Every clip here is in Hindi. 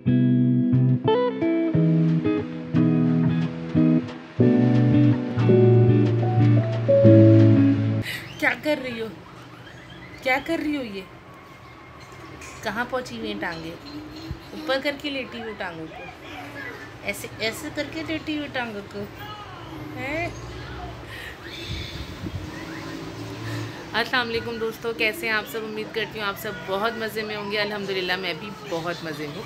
क्या कर रही हो? क्या कर रही हो ये? कहाँ पहुँची हुई टांगे? ऊपर करके लेटी हुई टांगों को। ऐसे ऐसे करके लेटी हुई टांगों को। हैं? दोस्तों, कैसे हैं आप सब? उम्मीद करती हूँ आप सब बहुत मज़े में होंगे। अल्हम्दुलिल्लाह, मैं भी बहुत मज़े में हूँ।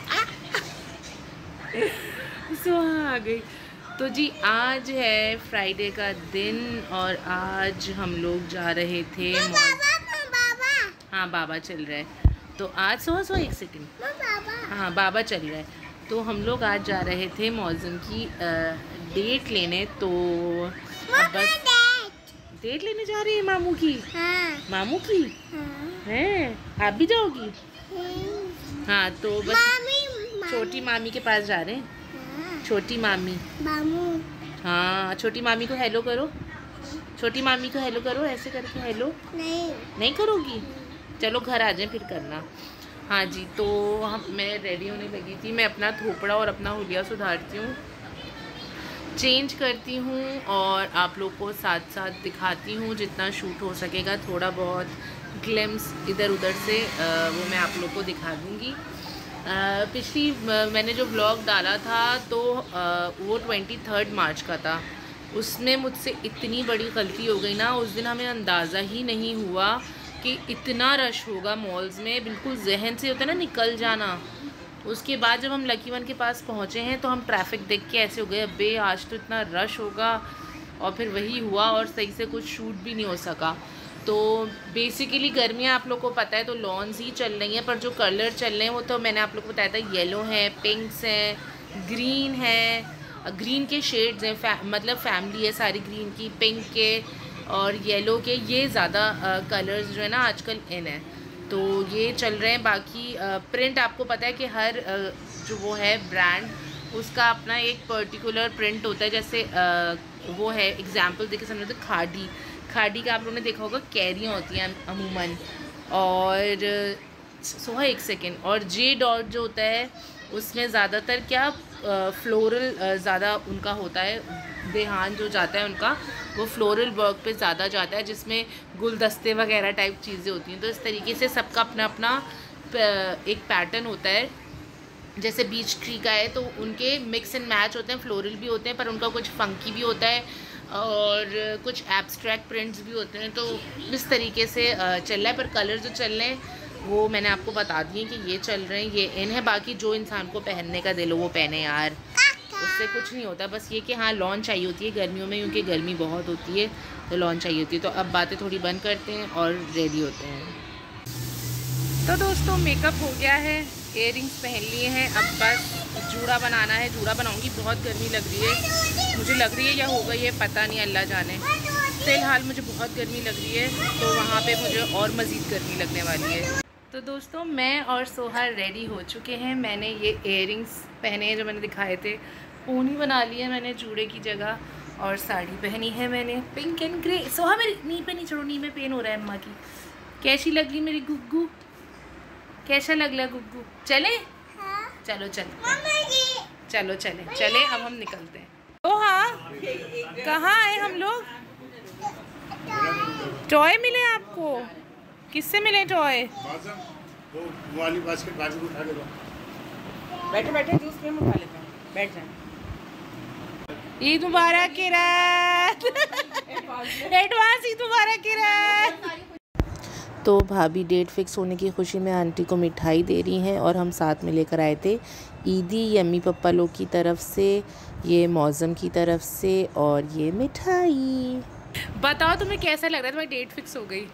सुहा आ गई। तो जी आज है फ्राइडे का दिन और आज हम लोग जा रहे थे मॉल हाँ बाबा चल रहा है। तो आज सुबह सुबह एक सेकेंड हाँ बाबा चल रहा है। तो हम लोग आज जा रहे थे मौज़म की डेट लेने। तो बस डेट लेने जा रही है मामू की? हाँ। मामू की? हैं। आप भी जाओगी? हाँ तो बस छोटी मामी के पास जा रहे हैं। छोटी मामी। हाँ छोटी मामी को हेलो करो। छोटी मामी को हेलो करो ऐसे करके हेलो नहीं। नहीं करोगी? चलो घर आ जाए फिर करना। हाँ जी तो हम मैं रेडी होने लगी थी। मैं अपना थोपड़ा और अपना हुलिया सुधारती हूँ। चेंज करती हूँ और आप लोग को साथ साथ दिखाती हूँ जितना शूट हो सकेगा। थोड़ा बहुत ग्लिम्स इधर उधर से वो मैं आप लोग को दिखा दूँगी। पिछली मैंने जो ब्लॉग डाला था तो वो ट्वेंटी थर्ड मार्च का था। उसमें मुझसे इतनी बड़ी गलती हो गई ना, उस दिन हमें अंदाज़ा ही नहीं हुआ कि इतना रश होगा मॉल्स में। बिल्कुल जहन से होता है ना, निकल जाना। उसके बाद जब हम लकी वन के पास पहुँचे हैं तो हम ट्रैफ़िक देख के ऐसे हो गए, अबे, आज तो इतना रश होगा। और फिर वही हुआ और सही से कुछ शूट भी नहीं हो सका। तो बेसिकली गर्मियाँ आप लोग को पता है तो लॉन्स ही चल रही हैं पर जो कलर चल रहे हैं वो तो मैंने आप लोग को बताया था येलो है पिंक्स हैं ग्रीन है ग्रीन के शेड्स हैं फै, मतलब फैमिली है सारी ग्रीन की पिंक के और येलो के ये ज़्यादा कलर्स जो है ना आजकल इन है। तो ये चल रहे हैं बाकी आ, प्रिंट आपको पता है कि हर अ, जो वो है ब्रांड उसका अपना एक पर्टिकुलर प्रिंट होता है जैसे अ, वो है एग्जांपल देखिए समझो तो खाड़ी खाड़ी का आप लोगों ने देखा होगा कैरियाँ होती हैं अमूमन। और, सोहा एक सेकेंड और जे डॉट जो होता है, उसमें ज़्यादातर क्या फ्लोरल ज़्यादा उनका होता है देहान जो जाता है उनका, वो फ्लोरल वर्क पे ज़्यादा जाता है, जिसमें गुलदस्ते वगैरह टाइप चीज़ें होती हैं। तो इस तरीके से सबका अपना अपना एक पैटर्न होता है। जैसे बीच ट्री का है तो उनके मिक्स एंड मैच होते हैं फ्लोरल भी होते हैं, पर उनका कुछ फंकी भी होता है। और कुछ एब्स्ट्रैक्ट प्रिंट्स भी होते हैं तो इस तरीके से चल रहा है, पर कलर जो चल रहे हैं, वो मैंने आपको बता दिए कि ये चल रहे हैं, ये इन है, बाकी जो इंसान को पहनने का दिल हो, वो पहने यार। उससे कुछ नहीं होता, बस ये कि हाँ लॉन चाहिए होती है गर्मियों में, क्योंकि गर्मी बहुत होती है तो लॉन चाहिए होती है। तो अब बातें थोड़ी बंद करते हैं और रेडी होते हैं। तो दोस्तों मेकअप हो गया है इयर पहन लिए हैं, अब बस जूड़ा बनाना है जूड़ा बनाऊँगी, बहुत गर्मी लग रही है। मुझे लग रही है या हो गई है, पता नहीं, अल्लाह जाने। फ़िलहाल मुझे बहुत गर्मी लग रही है तो वहाँ पे मुझे और मज़ीद गर्मी लगने वाली है। तो दोस्तों, मैं और सोहा रेडी हो चुके हैं। मैंने ये इयर पहने हैं जो मैंने दिखाए थे। ऊनी बना ली है मैंने जूड़े की जगह, और साड़ी पहनी है मैंने। पिंक एंड ग्रे सोहा, मेरी नी पे नहीं चढ़ो, नी में पेन हो रहा है अम्मा की। कैसी लग मेरी गुग्गू? कैसा लग रहा गुग्गू? चले? चलो चलो। चलो चले चले अब हम निकलते हैं। ओ हाँ। कहाँ आए हम लोग? टॉय मिले आपको? किससे मिले टॉय वाली बास्केट बाजू में उठा दो। बैठे बैठे जूस पिए उठा लेते हैं। बैठ जाए। ईद मुबारक की रात एडवांस ईद मुबारक। तो भाभी डेट फिक्स होने की खुशी में आंटी को मिठाई दे रही हैं और हम साथ में लेकर आए थे ईदी यम्मी पप्पा लोग की तरफ़ से ये मौज़म की तरफ़ से और ये मिठाई। बताओ तुम्हें कैसा लग रहा है? तुम्हारी डेट फिक्स हो गई।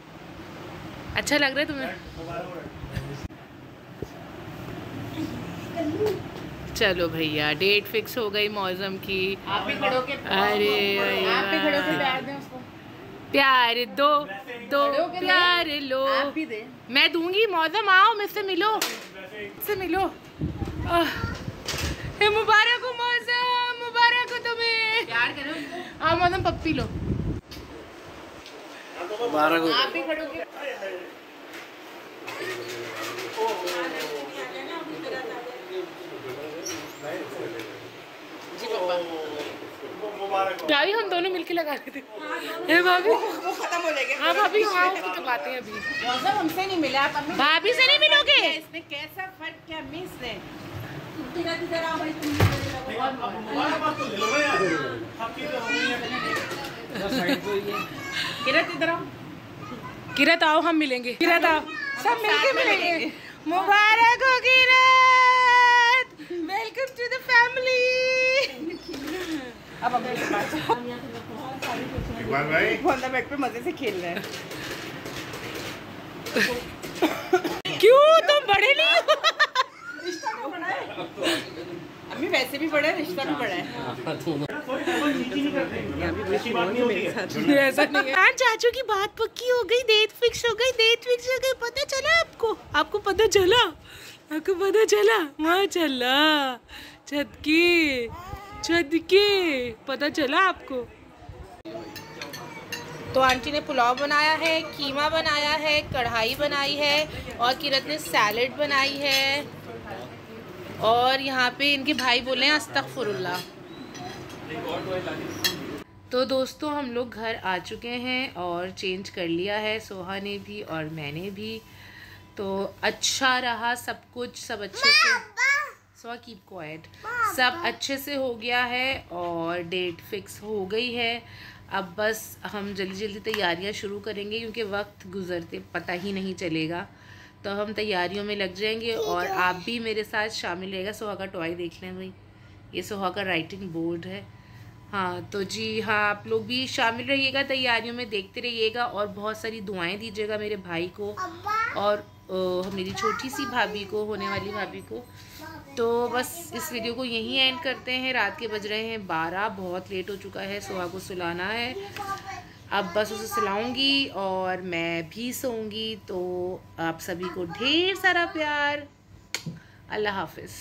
अच्छा लग रहा है तुम्हें? चलो भैया डेट फिक्स हो गई मौज़म की। आप भी खड़े होके अरे आप भी खड़े वाह। प्यार दें उसको। प्यार दो प्यार लो। आप भी दे। मैं दूँगी मौजम आओ मुझसे मिलो। से मिलो। मुबारक हो मौजम मुबारक हो तुम्हें। प्यार करो आओ मौजम पप्पी लो। मुबारक हो। आप भी खड़ोगे जी पापा भाभी हम दोनों मिलके लगा रहे थे। हे भाभी? वो खत्म हो जाएगा। हाँ भाभी हाँ उसकी तो बातें हैं अभी। मौसम हमसे नहीं मिला आप भाभी से नहीं मिलोगे? इसने कैसा फट क्या मिस है? किरत इधर आओ। किरत आओ हम मिलेंगे। किरत आओ। सब मिलके मिलेंगे। मुबारक हो Kirat welcome to the family अब के भाई? पे मज़े से खेल रहे हैं। क्यों? तुम बड़े नहीं हो। रिश्ता तो बड़ा है। अम्मी वैसे भी बड़ा है रिश्ता भी बड़ा है। ऐसा नहीं है। चाचू की बात पक्की हो गई डेट फिक्स हो गई डेट फिक्स हो गई। पता चला आपको? आपको पता चला? आपको पता चला? हाँ चला छतकी छतकी पता चला आपको? तो आंटी ने पुलाव बनाया है कीमा बनाया है कढ़ाई बनाई है और किरत ने सैलेड बनाई है। और यहाँ पे इनके भाई बोले हैं अस्तगफुरुल्लाह। तो दोस्तों हम लोग घर आ चुके हैं और चेंज कर लिया है सोहा ने भी और मैंने भी। तो अच्छा रहा सब कुछ सब अच्छे से। सो आई कीप क्वाइट सब अच्छे से हो गया है और डेट फिक्स हो गई है। अब बस हम जल्दी जल्दी तैयारियाँ शुरू करेंगे क्योंकि वक्त गुजरते पता ही नहीं चलेगा। तो हम तैयारियों में लग जाएँगे और आप भी मेरे साथ शामिल रहेगा। सोहा का टॉय देख लें भाई। ये सोहा का राइटिंग बोर्ड है। हाँ तो जी हाँ आप लोग भी शामिल रहिएगा तैयारियों में देखते रहिएगा और बहुत सारी दुआएँ दीजिएगा मेरे भाई को और अ, मेरी छोटी सी भाभी को होने वाली भाभी को। तो बस इस वीडियो को यहीं एंड करते हैं। रात के बज रहे हैं बारह, बहुत लेट हो चुका है सुहा को सुलाना है। अब बस उसे सुलाऊँगी और मैं भी सोऊँगी। तो आप सभी को ढेर सारा प्यार। अल्लाह हाफिज़।